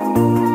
you